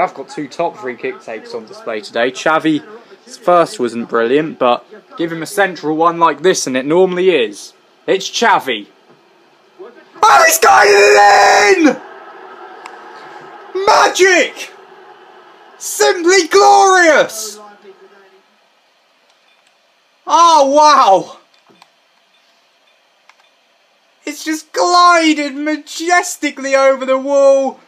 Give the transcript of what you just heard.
I've got two top free kick takes on display today. Xavi's first wasn't brilliant, but give him a central one like this and it normally is. It's Chavi. Oh, he's got it in! Magic! Simply glorious! Oh, wow! It's just glided majestically over the wall.